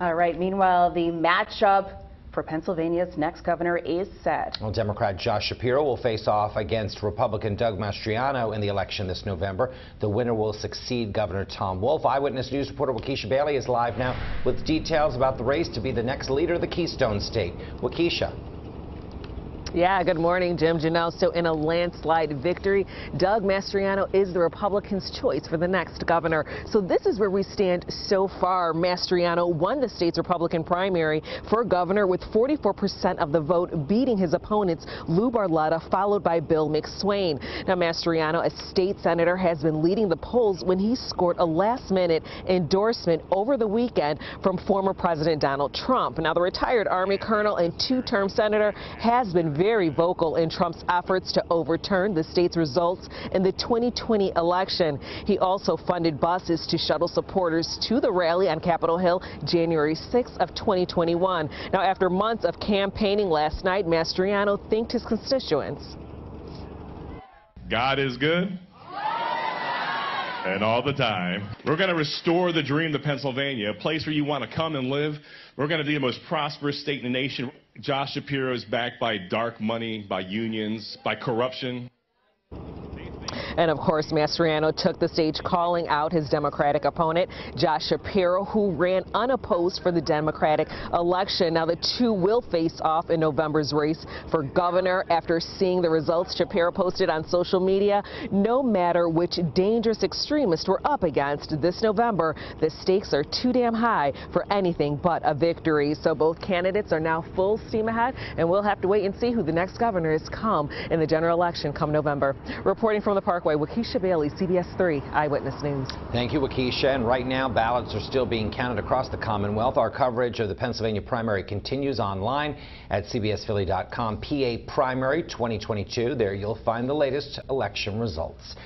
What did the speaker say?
All right. Meanwhile, the matchup for Pennsylvania's next governor is set. Well, Democrat Josh Shapiro will face off against Republican Doug Mastriano in the election this November. The winner will succeed Governor Tom Wolf. Eyewitness News reporter Wakisha Bailey is live now with details about the race to be the next leader of the Keystone State. Wakisha. Yeah, good morning, Jim Janelle. So in a landslide victory, Doug Mastriano is the Republicans' choice for the next governor. So this is where we stand so far. Mastriano won the state's Republican primary for governor with 44% of the vote, beating his opponents Lou Barletta, followed by Bill McSwain. Now, Mastriano, a state senator, has been leading the polls when he scored a last-minute endorsement over the weekend from former President Donald Trump. Now, the retired Army colonel and two-term senator has been very vocal in Trump's efforts to overturn the state's results in the 2020 election. He also funded buses to shuttle supporters to the rally on Capitol Hill January 6th of 2021. Now, after months of campaigning last night, Mastriano thanked his constituents. God is good and all the time. We're going to restore the dream to Pennsylvania, a place where you want to come and live. We're going to be the most prosperous state in the nation. Josh Shapiro is backed by dark money, by unions, by corruption. And of course, Mastriano took the stage calling out his Democratic opponent, Josh Shapiro, who ran unopposed for the Democratic election. Now, the two will face off in November's race for governor after seeing the results Shapiro posted on social media. No matter which dangerous extremist we're up against this November, the stakes are too damn high for anything but a victory. So both candidates are now full steam ahead, and we'll have to wait and see who the next governor is come in the general election come November. Reporting from the Park Parkway. Bailey, CBS 3 Eyewitness News. Thank you, Wakisha. And right now, ballots are still being counted across the Commonwealth. Our coverage of the Pennsylvania primary continues online at cbsphilly.com. PA primary 2022. There you'll find the latest election results.